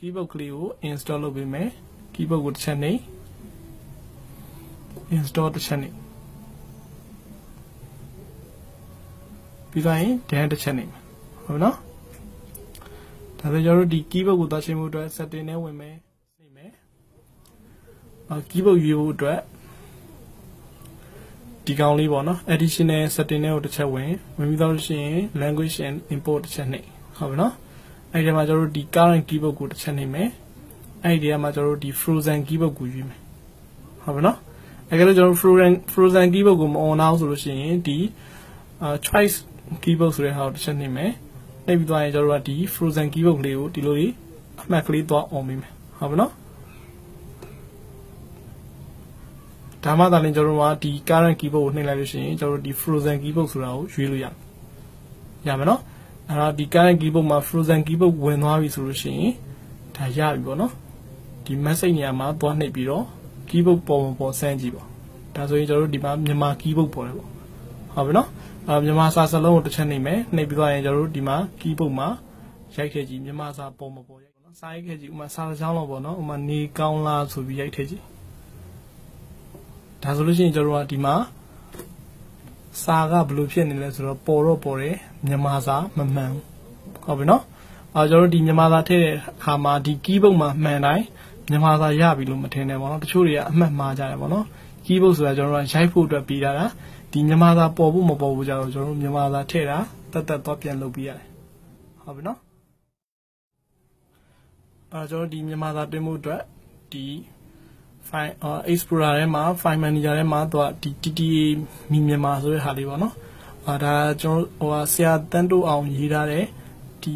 keyboard ကလေးကို install လုပ်ပေးမယ် keyboard ကိုတစ်ချက်နှိပ် install တစ်ချက်နှိပ်ပြီးသွားရင် done တစ်ချက်နှိပ်မယ်ဟုတ်နော်ဒါဆိုကျွန်တော်တို့ဒီ keyboard ကိုသွားချိန်မှုအတွက် setting နဲ့ဝင်မယ်နှိပ်မယ်အာ keyboard ရွေးဖို့အတွက်ဒီကောင်လေးပေါ့နော် additional setting နဲ့ကိုတစ်ချက်ဝင်ဝင်ပြီးတော့လို့ရှိရင် language and import တစ်ချက်နှိပ်ဟုတ်ပြီနော် အဲ့ဒီမှာကျွန်တော်တို့ဒီ current keyboard ကိုတစ်ချက်နှိပ်မယ်အဲ့ဒီထဲမှာကျွန်တော်တို့ဒီ frozen keyboard ကိုရွေးမယ်ဟုတ်ပြီနော်အဲ့ကလေးကျွန်တော်တို့ frozen frozen keyboard ကိုမ on အောင်ဆိုလို့ရှိရင်ဒီအာ choice keyboard ဆိုတဲ့ဟာကိုတစ်ချက်နှိပ်မယ်နှိပ်ပြီးသွားရင်ကျွန်တော်တို့ကဒီ frozen keyboard ကလေးကိုဒီလိုလေးအမှတ်ကလေးသွား on ပေးမယ်ဟုတ်ပြီနော်ဒါမှသာလျှင်ကျွန်တော်တို့ကဒီ current keyboard ကိုနှိပ်လိုက်လို့ရှိရင်ကျွန်တော်တို့ဒီ frozen keyboard ဆိုတာကိုရွေးလို့ရရမယ်နော် အဲ့တော့ဒီ current keyboard မှာ frozen keyboard ဝင်သွားပြီဆိုလို့ရှိရင်ဒါရပြီပေါ့နော်ဒီ message နေရာမှာသွားနှိပ်ပြီးတော့ keyboard ပေါ်ပေါ်ပေါ်ဆန်းကြည့်ပေါ့ဒါဆိုရင်ကျွန်တော်တို့ဒီမှာမြန်မာ keyboard ပေါ်တယ်ပေါ့ဟုတ်ပြီနော်အဲမြန်မာစာစလုံးကိုတစ်ချက်နှိပ်မယ်နှိပ်ပြီးသွားရင်ကျွန်တော်တို့ဒီမှာ keyboard မှာရိုက်ထည့်ကြည့်မြန်မာစာပေါ်မပေါ်ရိုက်ပေါ့နော်စာရိုက်ခဲ့ကြည့်ဥမာစာတစ်ချောင်းလောက်ပေါ့နော်ဥမာနေကောင်းလားဆိုပြီးရိုက်ထည့်ကြည့်ဒါဆိုလို့ရှိရင်ကျွန်တော်တို့ကဒီမှာ စာကဘယ်လိုဖြစ်နေလဲဆိုတော့ပေါ်တော့ပေါ်တယ်မြန်မာစာမမှန်ဘူးဟုတ်ပြီနော်အဲကျွန်တော်တို့ဒီမြန်မာစာထည့်တဲ့အခါမှာဒီ keyboard မှာမှန်တိုင်းမြန်မာစာရပြီလို့မထင်နဲ့ပေါ့နော်တချို့တွေကအမှတ်မှားကြတယ်ပေါ့နော် keyboard ဆိုတာကျွန်တော်တို့ရိုက်ဖို့အတွက်ပြီးတာတာဒီမြန်မာစာပေါ်ဖို့မပေါ်ဘူးကြတော့ကျွန်တော်တို့မြန်မာစာထည့်တာတက်တက်တော့ပြန်လုပ်ပြရတယ်ဟုတ်ပြီနော်အဲကျွန်တော်ဒီမြန်မာစာတင်မှုအတွက်ဒီ file explorer ထဲမှာ file manager ထဲမှာသူကဒီ TTA မိမြန်မာဆိုတဲ့ဟာလေးပေါ့နော်အာဒါကျွန်တော်ဟိုဆရာတန်းတိုးအောင်ရေးထားတဲ့ဒီ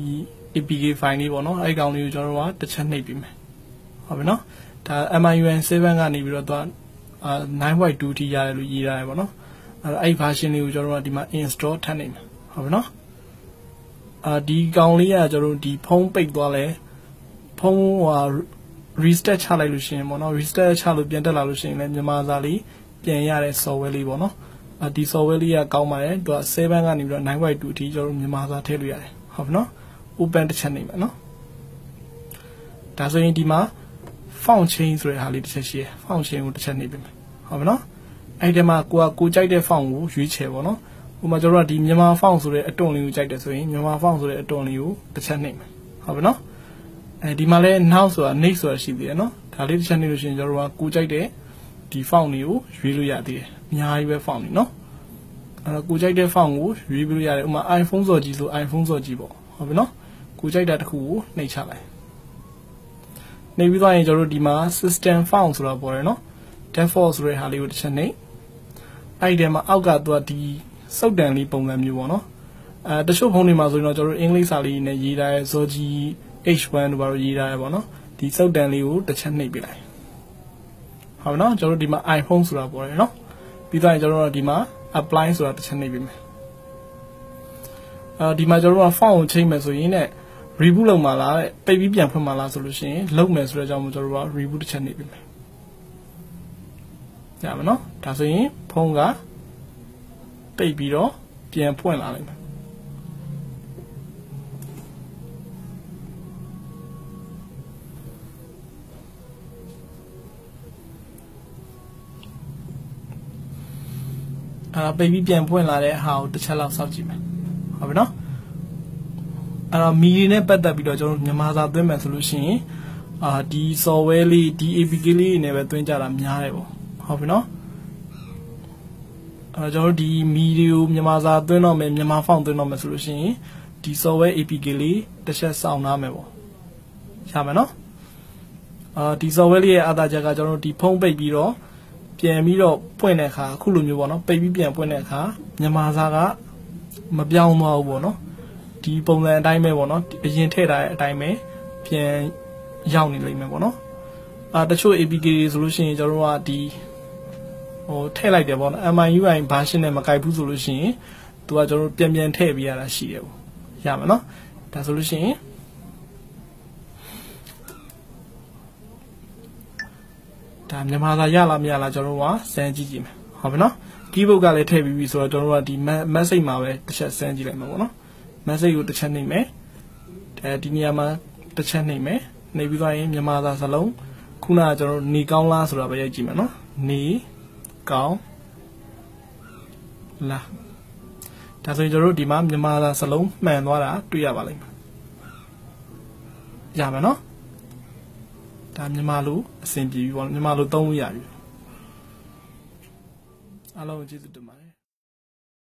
APK file လေးပေါ့နော်အဲ့ကောင်လေးကိုကျွန်တော်တို့ကတစ်ချက်နှိပ်ပြီးမယ်ဟုတ်ပြီနော်ဒါ MIUN7 ကနေပြီးတော့သူကအာ9.2ထိရတယ်လို့ရေးထားတယ်ပေါ့နော်အဲ့အဲ့ version လေးကိုကျွန်တော်တို့ကဒီမှာ install ထပ်နေမှာဟုတ်ပြီနော်အာဒီကောင်လေးကကျွန်တော်တို့ဒီဖုန်းပိတ်သွားလဲဖုန်းဟို restart ချလိုက်လို့ရှိရင်ပေါ့နော် restart ချလို့ပြန်တက်လာလို့ရှိရင်လည်းမြန်မာစာလေးပြန်ရတဲ့ software လေးပေါ့နော်အဒီ software လေးကကောင်းပါတယ်သူက7ကနေပြီးတော့9.2အထိကျွန်တော်တို့မြန်မာစာထည့်လို့ရတယ်ဟုတ်ပြီနော် open တစ်ချက်နေမှာနော်ဒါဆိုရင်ဒီမှာ font change ဆိုတဲ့ဟာလေးတစ်ချက်ရှိရယ် font change ကိုတစ်ချက်နေပြီမယ်ဟုတ်ပြီနော်အဲ့ဒီမှာကိုကကိုကြိုက်တဲ့ font ကိုရွေးချယ်ပေါ့နော်ဥပမာကျွန်တော်တို့ကဒီမြန်မာ font ဆိုတဲ့အတွန်းလေးကိုကြိုက်တယ်ဆိုရင်မြန်မာ font ဆိုတဲ့အတွန်းလေးကိုတစ်ချက်နေမယ်ဟုတ်ပြီနော် အဲဒီမှာလဲ now ဆိုတာ next ဆိုတာရှိသေးတယ်နော်ဒါလေးတစ်ချက်နေလို့ရှိရင်ကျွန်တော်တို့ကကိုကြိုက်တဲ့ဒီ font တွေကိုရွေးလို့ရသေးတယ်အများကြီးပဲ font တွေနော်အဲ့တော့ကိုကြိုက်တဲ့ font ကိုရွေးပြီးလို့ရတယ်ဥပမာ iPhone စော်ကြီးဆို iPhone စော်ကြီးပေါ့ဟုတ်ပြီနော်ကိုကြိုက်တာတစ်ခုကိုနှိပ်ချလိုက်နှိပ်ပြီးသွားရင်ကျွန်တော်တို့ဒီမှာ system font ဆိုတာပေါ်တယ်နော် default ဆိုတဲ့ဟာလေးကိုတစ်ချက်နှိပ်အဲ့ဒီထဲမှာအောက်ကသူကဒီစုပ်တံလေးပုံစံမျိုးပေါ့နော်အဲတချို့ဖုန်းတွေမှာဆိုရင်တော့ကျွန်တော်တို့အင်္ဂလိပ်စာလေးနဲ့ရေးထားတဲ့ဇော်ကြီး H1 တို့ဘာလို့ရေးထားရပါတော့ဒီစုပ်တန်လေးကိုတစ်ချက်နှိပ်ပြလိုက်ဟုတ်နော်ကျွန်တော်တို့ဒီမှာ iPhone ဆိုတာပေါ်တယ်နော်ပြီးတော့ကျွန်တော်တို့ဒီမှာ apply ဆိုတာတစ်ချက်နှိပ်ပြမယ်အဲဒီမှာကျွန်တော်တို့က font ကိုချိန်မယ်ဆိုရင်ね reboot လုပ်မှာလားပိတ်ပြီးပြန်ဖွင့်မှာလားဆိုလို့ရှိရင်လုပ်မယ်ဆိုတဲ့အကြောင်းကိုကျွန်တော်တို့က reboot တစ်ချက်နှိပ်ပြမယ်ရပါနော်ဒါဆိုရင်ဖုန်းကပိတ်ပြီးတော့ပြန်ဖွင့်လာလိမ့်မယ် အဲ့တော့ပိတ်ပြီးပြန်ဖွင့်လာတဲ့ဟာကိုတစ်ချက်လောက်စောင့်ကြည့်မယ်ဟုတ်ပြီနော်အဲ့တော့မီတွေနဲ့ပတ်သက်ပြီးတော့ကျွန်တော်မြန်မာစာသွင်းမယ်ဆိုလို့ရှိရင်အာဒီ software လေးဒီ APK လေးနဲ့ပဲသွင်းကြတာများတယ်ပေါ့ဟုတ်ပြီနော်အဲ့တော့ကျွန်တော်ဒီမီဒီယိုမြန်မာစာသွင်းတော့မယ်မြန်မာ font သွင်းတော့မယ်ဆိုလို့ရှိရင်ဒီ software APK လေးတစ်ချက်စောင့်နားမယ်ပေါ့ရမယ်နော်အာဒီ software လေးရဲ့အသာချက်ကကျွန်တော်တို့ဒီဖုန်းပိတ်ပြီးတော့ ပြန်ပြီးတော့ပွင့်တဲ့အခါအခုလိုမျိုးပေါ့နော်ပိတ်ပြီးပြန်ပွင့်တဲ့အခါမြန်မာစာကမပြောင်းသွားဘူးပေါ့နော်ဒီပုံစံအတိုင်းပဲပေါ့နော်အရင်ထည့်ထားတဲ့အတိုင်းပဲပြန်ရောက်နေလိမ့်မယ်ပေါ့နော်အာတချို့ APK တွေဆိုလို့ရှိရင်ကျွန်တော်တို့ကဒီဟိုထည့်လိုက်တယ်ပေါ့နော် MIUI version နဲ့မကိုက်ဘူးဆိုလို့ရှိရင်သူကကျွန်တော်တို့ပြန်ပြန်ထည့်ပေးရတာရှိတယ်ပေါ့ရမှာနော်ဒါဆိုလို့ရှိရင် ဒါမြန်မာစာရလားမရလားကျွန်တော်တို့ကစမ်းကြည့်ကြည့်မယ်ဟုတ်ပြီနော် keyboard ကလည်းထည့်ပြီးပြီဆိုတော့ကျွန်တော်တို့ကဒီ message မှာပဲတစ်ချက်စမ်းကြည့်လိုက်မှာပေါ့နော် message ကိုတစ်ချက်နှိပ်မယ်အဲဒီနေရာမှာတစ်ချက်နှိပ်မယ်နှိပ်ပြီးသွားရင်မြန်မာစာစလုံးခုနကကျွန်တော်နေကောင်းလားဆိုတာပဲရိုက်ကြည့်မယ်နော်နေကောင်းလားဒါဆိုရင်ကျွန်တော်တို့ဒီမှာမြန်မာစာစလုံးမှန်သွားတာတွေ့ရပါလိမ့်မယ်ရမယ်နော် ဒါမြန်မာလိုအဆင်ပြေပြီပေါ့မြန်မာလိုသုံးလို့ရပြီအားလုံးကျေးဇူးတင်ပါတယ်